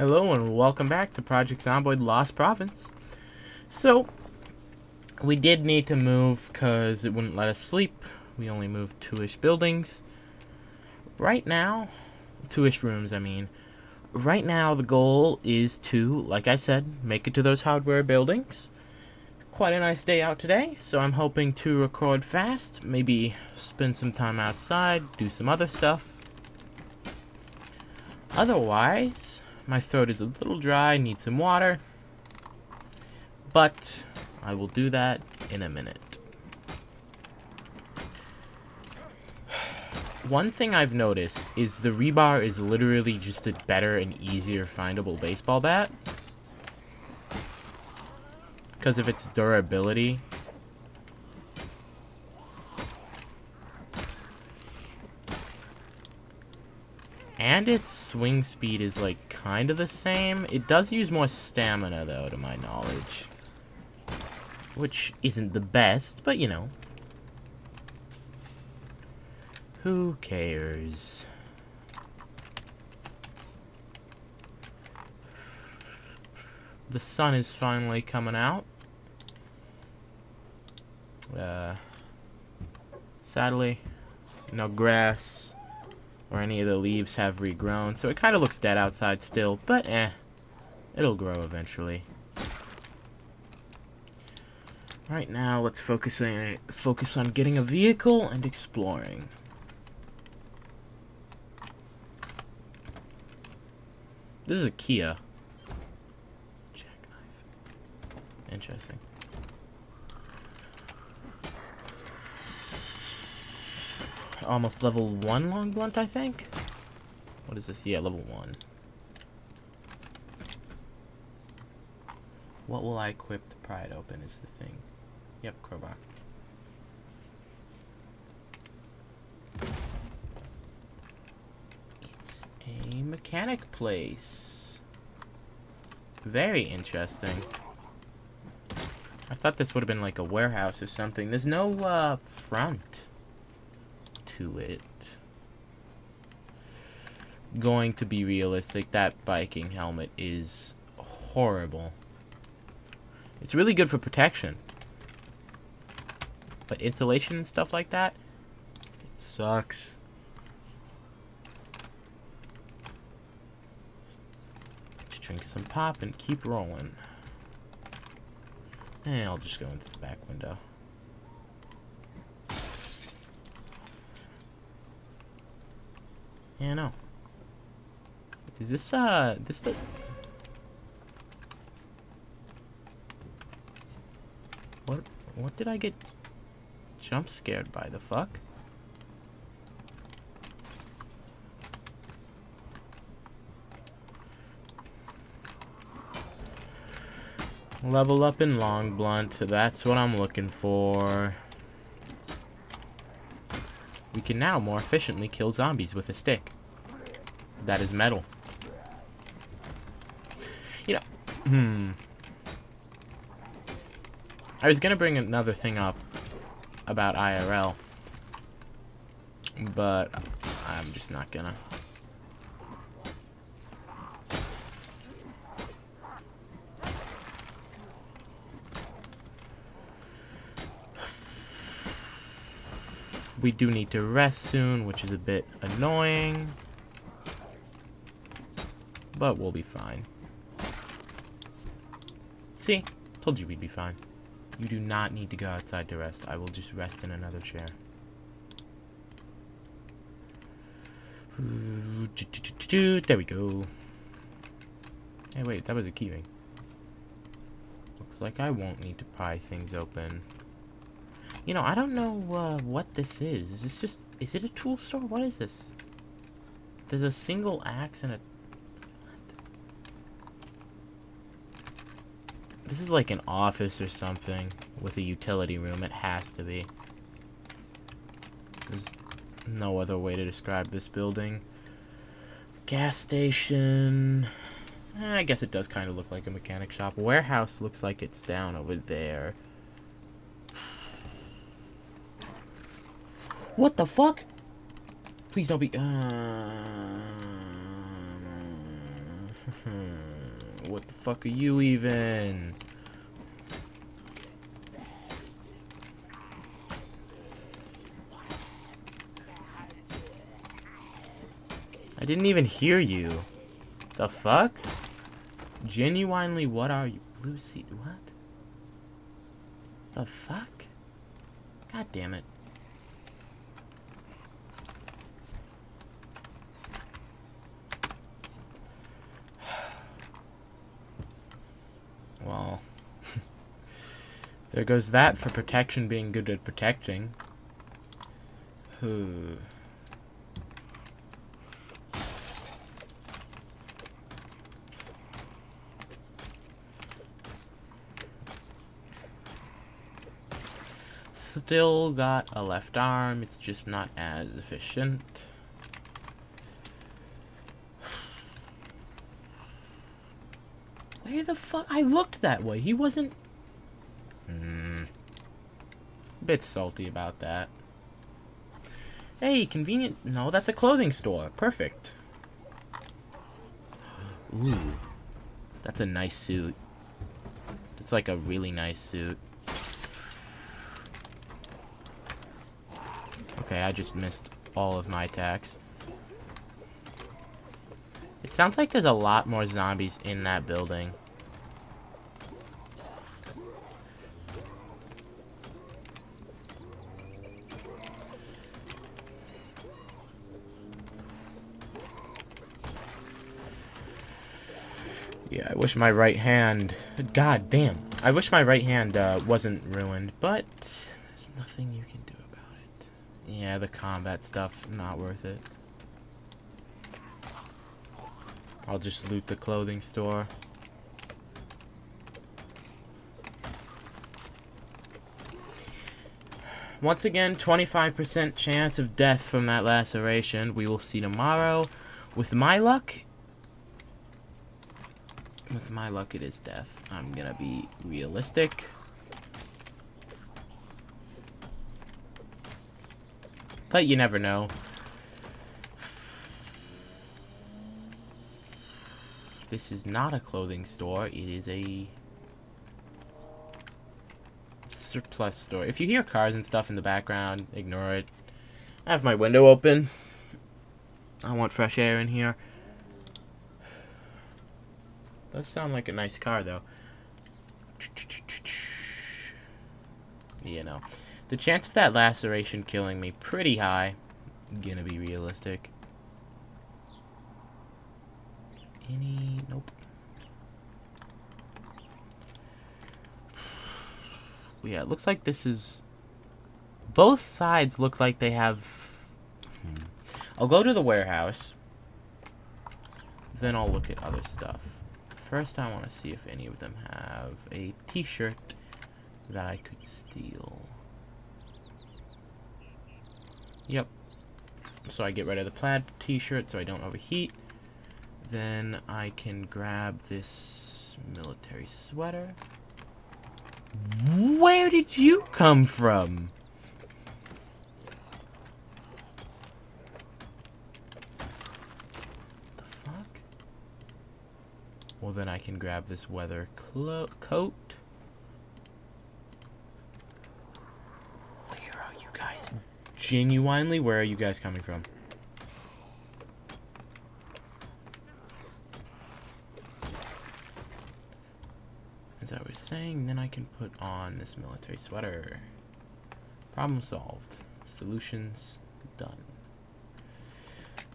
Hello and welcome back to Project Zomboid Lost Province. So, we did need to move because it wouldn't let us sleep. We only moved two-ish buildings. Right now, two-ish rooms, I mean. Right now, the goal is to, like I said, make it to those hardware buildings. Quite a nice day out today, so I'm hoping to record fast, maybe spend some time outside, do some other stuff. Otherwise, my throat is a little dry, need some water. But I will do that in a minute. One thing I've noticed is the rebar is literally just a better and easier findable baseball bat. Because of its durability. And its swing speed is like kind of the same. It does use more stamina though, to my knowledge. Which isn't the best, but you know. Who cares? The sun is finally coming out. Uh, sadly, no grass or any of the leaves have regrown, so it kind of looks dead outside still, but eh, it'll grow eventually. Right now, let's focus on, focus on getting a vehicle and exploring. This is a Kia. Jackknife. Interesting. Almost level 1 long blunt, I think? What is this? Yeah, level 1. What will I equip to pry it open is the thing. Yep, crowbar. It's a mechanic place. Very interesting. I thought this would have been like a warehouse or something. There's no uh, front to it. Going to be realistic, that biking helmet is horrible. It's really good for protection. But insulation and stuff like that, it sucks. Let's drink some pop and keep rolling. And I'll just go into the back window. Yeah, no. Is this, uh, this the... What, what did I get jump scared by? The fuck? Level up in long blunt. That's what I'm looking for. We can now more efficiently kill zombies with a stick. That is metal. You know, hmm. I was gonna bring another thing up about IRL, but I'm just not gonna. We do need to rest soon, which is a bit annoying. But we'll be fine. See? Told you we'd be fine. You do not need to go outside to rest. I will just rest in another chair. There we go. Hey, wait, that was a keyring. Looks like I won't need to pry things open. You know, I don't know uh, what this is. Is this just... Is it a tool store? What is this? There's a single axe and a... This is like an office or something with a utility room. It has to be. There's no other way to describe this building. Gas station... Eh, I guess it does kind of look like a mechanic shop. Warehouse looks like it's down over there. What the fuck? Please don't be... Uh... What the fuck are you even? I didn't even hear you. The fuck? Genuinely, what are you? Blue sea. What? The fuck? God damn it. Well, there goes that for protection being good at protecting. Still got a left arm, it's just not as efficient. Where the fuck? I looked that way. He wasn't... Hmm. Bit salty about that. Hey, convenient... No, that's a clothing store. Perfect. Ooh. That's a nice suit. It's like a really nice suit. Okay, I just missed all of my attacks. It sounds like there's a lot more zombies in that building. Wish my right hand... God damn. I wish my right hand uh, wasn't ruined, but there's nothing you can do about it. Yeah, the combat stuff, not worth it. I'll just loot the clothing store. Once again, 25% chance of death from that laceration. We will see tomorrow. With my luck, with my luck, it is death. I'm gonna be realistic. But you never know. This is not a clothing store. It is a surplus store. If you hear cars and stuff in the background, ignore it. I have my window open. I want fresh air in here. Does sound like a nice car, though. You know. The chance of that laceration killing me pretty high. Gonna be realistic. Any... Nope. Yeah, it looks like this is... Both sides look like they have... Hmm. I'll go to the warehouse. Then I'll look at other stuff. First, I want to see if any of them have a t-shirt that I could steal. Yep. So I get rid of the plaid t-shirt so I don't overheat. Then I can grab this military sweater. Where did you come from? Well, then I can grab this weather coat. Where are you guys? Genuinely, where are you guys coming from? As I was saying, then I can put on this military sweater. Problem solved. Solutions done.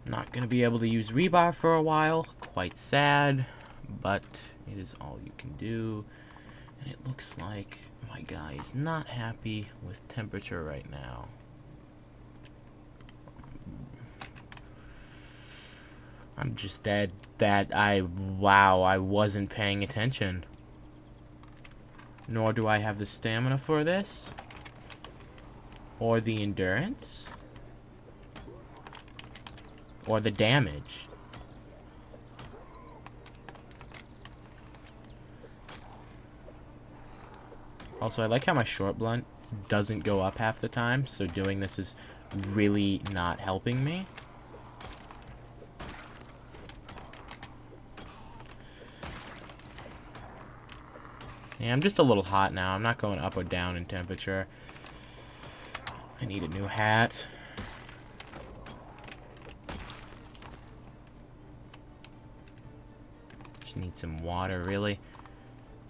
Not gonna be able to use rebar for a while. Quite sad but it is all you can do. And it looks like my guy is not happy with temperature right now. I'm just dead that I, wow, I wasn't paying attention. Nor do I have the stamina for this. Or the endurance. Or the damage. Also, I like how my short blunt doesn't go up half the time, so doing this is really not helping me. Yeah, I'm just a little hot now. I'm not going up or down in temperature. I need a new hat. Just need some water, really.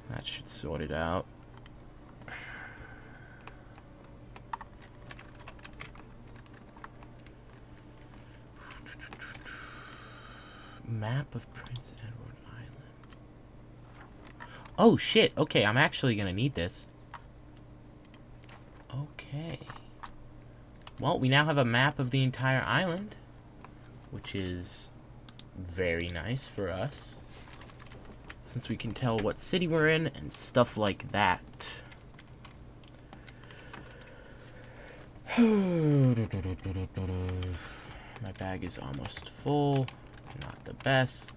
That should sort it out. Of Prince Edward Island. Oh, shit. Okay, I'm actually to need this. Okay. Well, we now have a map of the entire island, which is very nice for us, since we can tell what city we're in and stuff like that. My bag is almost full. Not the best.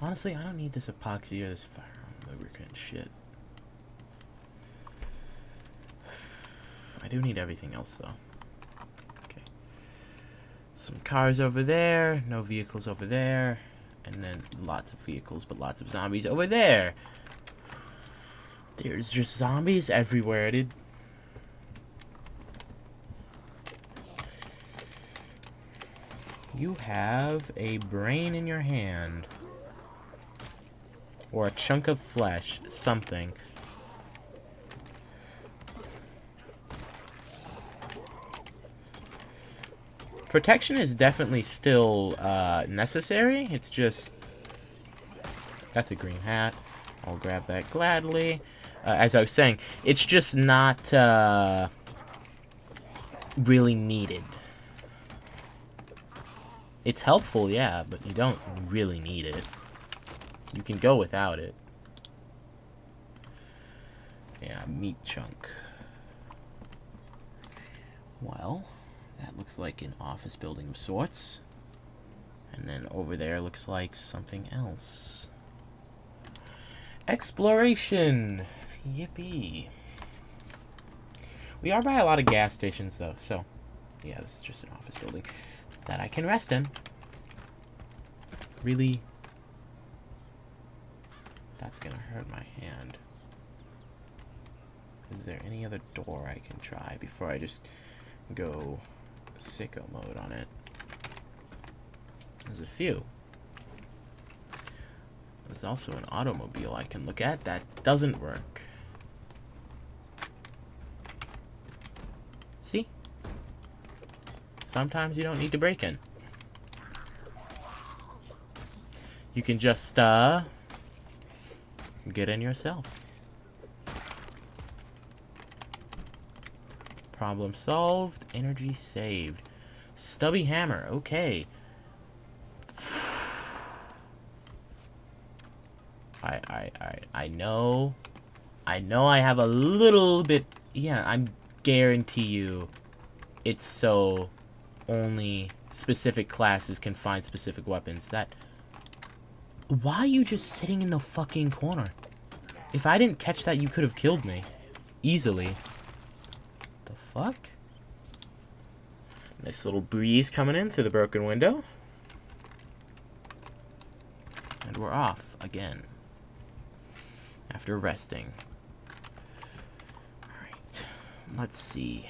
Honestly, I don't need this epoxy or this firearm lubricant shit. I do need everything else, though. Okay. Some cars over there. No vehicles over there. And then lots of vehicles, but lots of zombies over there. There's just zombies everywhere, dude. You have a brain in your hand. Or a chunk of flesh. Something. Protection is definitely still uh, necessary. It's just... That's a green hat. I'll grab that gladly. Uh, as I was saying, it's just not uh, really needed. It's helpful, yeah, but you don't really need it. You can go without it. Yeah, meat chunk. Well, that looks like an office building of sorts. And then over there looks like something else. Exploration! Yippee. We are by a lot of gas stations, though, so... Yeah, this is just an office building that I can rest in. Really? That's gonna hurt my hand. Is there any other door I can try before I just go sicko mode on it? There's a few. There's also an automobile I can look at that doesn't work. See? Sometimes you don't need to break in. You can just, uh, get in yourself. Problem solved. Energy saved. Stubby hammer. Okay. I, I, I, I know. I know I have a little bit... Yeah, I guarantee you it's so only specific classes can find specific weapons. That... Why are you just sitting in the fucking corner? If I didn't catch that, you could have killed me. Easily. The fuck? Nice little breeze coming in through the broken window. And we're off again. After resting. Alright. Let's see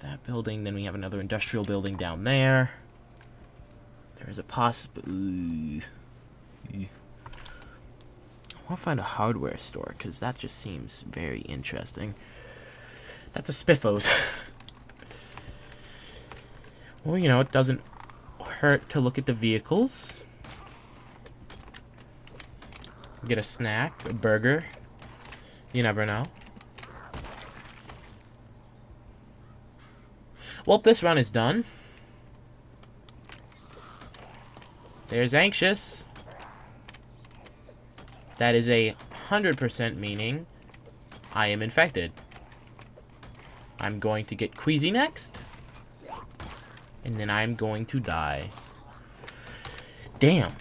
that building. Then we have another industrial building down there. There is a possible... I want to find a hardware store, because that just seems very interesting. That's a Spiffos. well, you know, it doesn't hurt to look at the vehicles. Get a snack, a burger. You never know. Well, this run is done. There's anxious. That is a 100% meaning I am infected. I'm going to get queasy next. And then I'm going to die. Damn.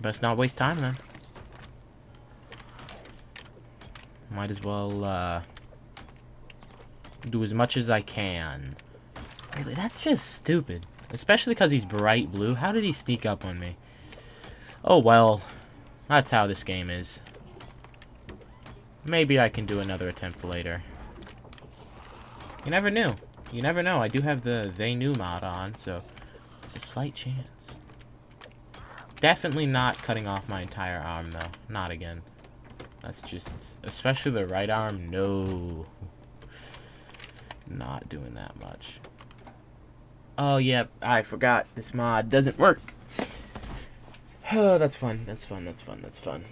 Best not waste time then. Might as well, uh, do as much as I can. Really, that's just stupid. Especially because he's bright blue. How did he sneak up on me? Oh, well. That's how this game is. Maybe I can do another attempt later. You never knew. You never know. I do have the They Knew mod on, so there's a slight chance. Definitely not cutting off my entire arm, though. Not again. That's just... Especially the right arm, no. Not doing that much. Oh, yeah, I forgot. This mod doesn't work. Oh, that's fun. That's fun. That's fun. That's fun.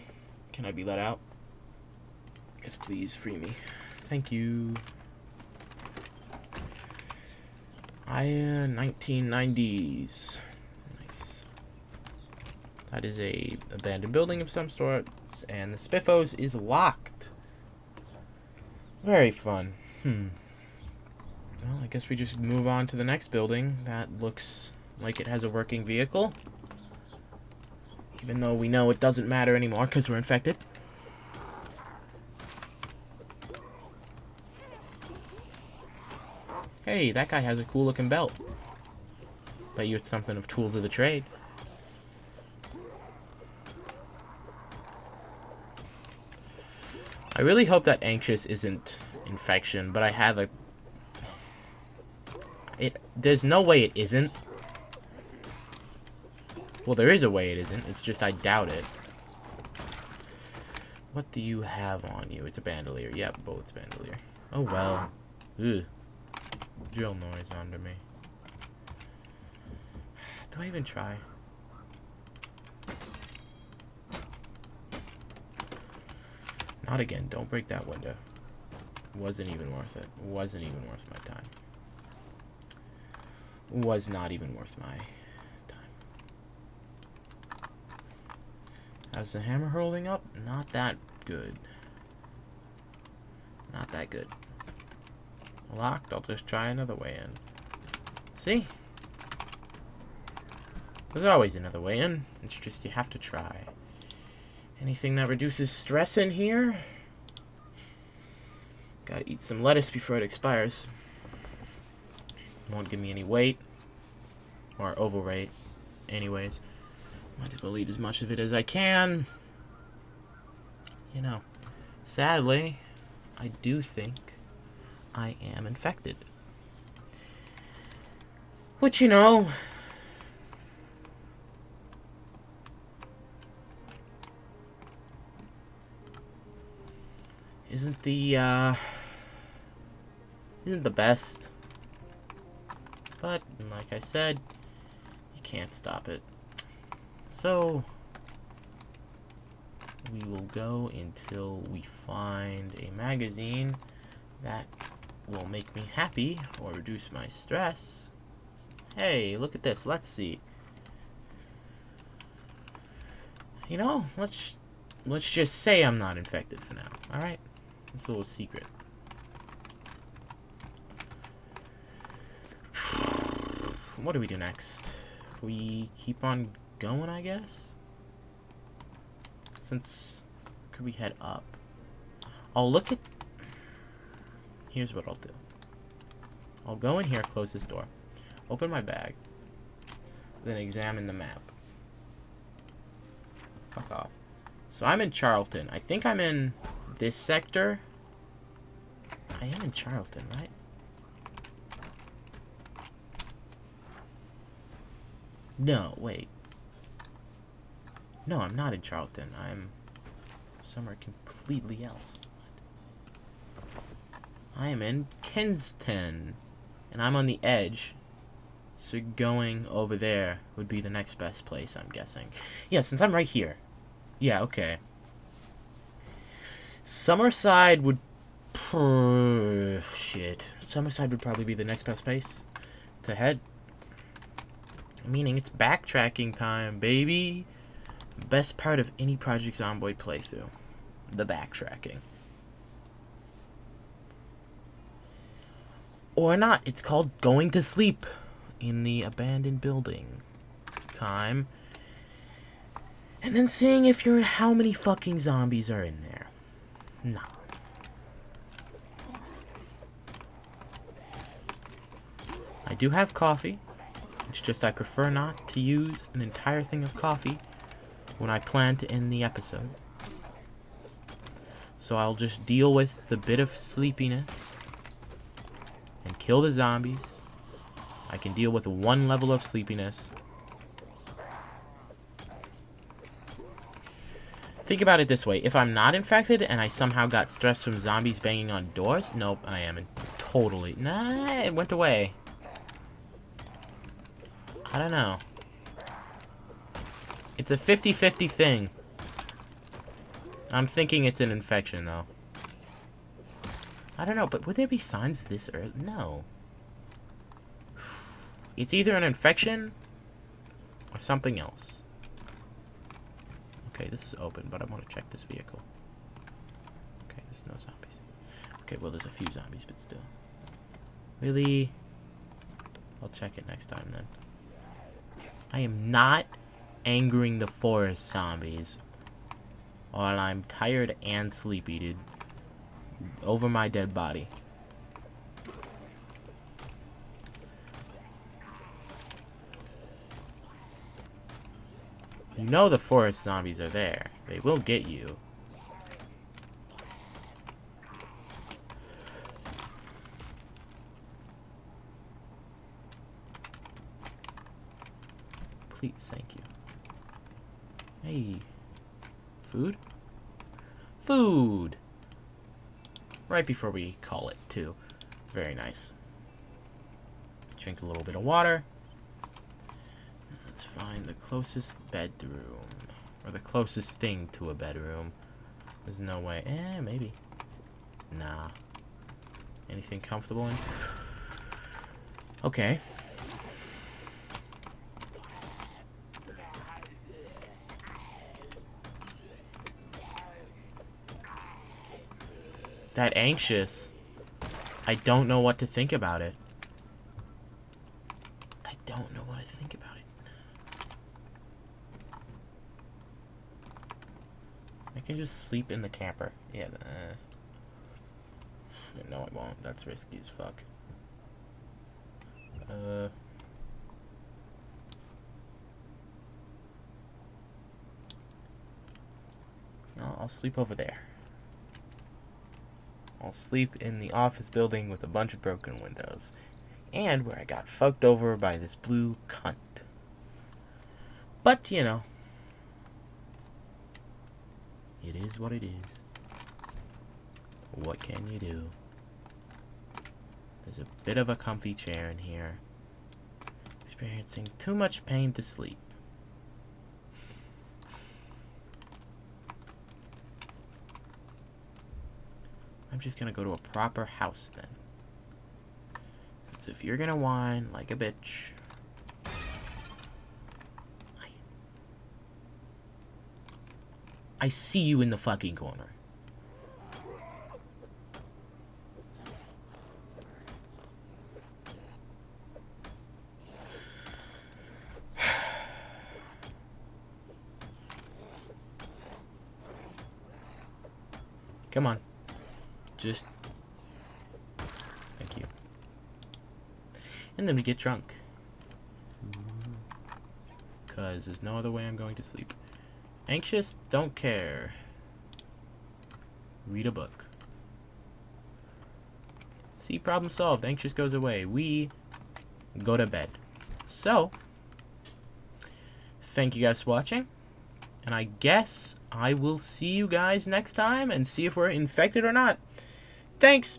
Can I be let out? Yes, please. Free me. Thank you. I, uh, 1990s. Nice. That is a abandoned building of some sorts, and the Spiffos is locked. Very fun. Hmm. Well, I guess we just move on to the next building. That looks like it has a working vehicle. Even though we know it doesn't matter anymore because we're infected. Hey, that guy has a cool looking belt. Bet you it's something of tools of the trade. I really hope that anxious isn't infection, but I have a it there's no way it isn't. Well, there is a way it isn't. It's just I doubt it. What do you have on you? It's a bandolier. Yep, bullets bandolier. Oh well. Ugh. Drill noise under me. Do I even try? Not again. Don't break that window. Wasn't even worth it. Wasn't even worth my time was not even worth my time. How's the hammer holding up? Not that good. Not that good. Locked, I'll just try another way in. See? There's always another way in. It's just you have to try. Anything that reduces stress in here? Gotta eat some lettuce before it expires. Won't give me any weight. Or overweight. Anyways. Might as well eat as much of it as I can. You know. Sadly, I do think I am infected. Which, you know... Isn't the, uh... Isn't the best. But, like I said, you can't stop it. So, we will go until we find a magazine that will make me happy or reduce my stress. Hey, look at this. Let's see. You know, let's let's just say I'm not infected for now. All right? It's a little secret. what do we do next? We keep on going, I guess? Since, could we head up? I'll look at, here's what I'll do. I'll go in here, close this door, open my bag, then examine the map. Fuck off. So I'm in Charlton. I think I'm in this sector. I am in Charlton, right? No, wait. No, I'm not in Charlton. I'm somewhere completely else. I am in Kenston. And I'm on the edge. So going over there would be the next best place, I'm guessing. Yeah, since I'm right here. Yeah, okay. Summerside would... Shit. Summerside would probably be the next best place to head. Meaning it's backtracking time, baby. Best part of any Project Zomboid playthrough. The backtracking. Or not. It's called going to sleep in the abandoned building. Time. And then seeing if you're how many fucking zombies are in there. No. I do have coffee. It's just I prefer not to use an entire thing of coffee when I plan to end the episode. So I'll just deal with the bit of sleepiness and kill the zombies. I can deal with one level of sleepiness. Think about it this way. If I'm not infected and I somehow got stressed from zombies banging on doors, nope, I am totally. Nah, it went away. I don't know. It's a 50-50 thing. I'm thinking it's an infection, though. I don't know, but would there be signs of this early? No. It's either an infection or something else. Okay, this is open, but I want to check this vehicle. Okay, there's no zombies. Okay, well, there's a few zombies, but still. Really? I'll check it next time, then. I am not angering the forest zombies while I'm tired and sleepy, dude. Over my dead body. You know the forest zombies are there. They will get you. Please, thank you. Hey. Food? Food! Right before we call it, too. Very nice. Drink a little bit of water. Let's find the closest bedroom. Or the closest thing to a bedroom. There's no way. Eh, maybe. Nah. Anything comfortable in? Okay. that anxious. I don't know what to think about it. I don't know what to think about it. I can just sleep in the camper. Yeah. Uh, no, I won't. That's risky as fuck. Uh... I'll sleep over there. I'll sleep in the office building with a bunch of broken windows. And where I got fucked over by this blue cunt. But, you know. It is what it is. What can you do? There's a bit of a comfy chair in here. Experiencing too much pain to sleep. I'm just gonna go to a proper house then. Since if you're gonna whine like a bitch... I see you in the fucking corner. Come on. Just... Thank you. And then we get drunk. Because there's no other way I'm going to sleep. Anxious? Don't care. Read a book. See, problem solved. Anxious goes away. We go to bed. So, thank you guys for watching. And I guess I will see you guys next time and see if we're infected or not. Thanks.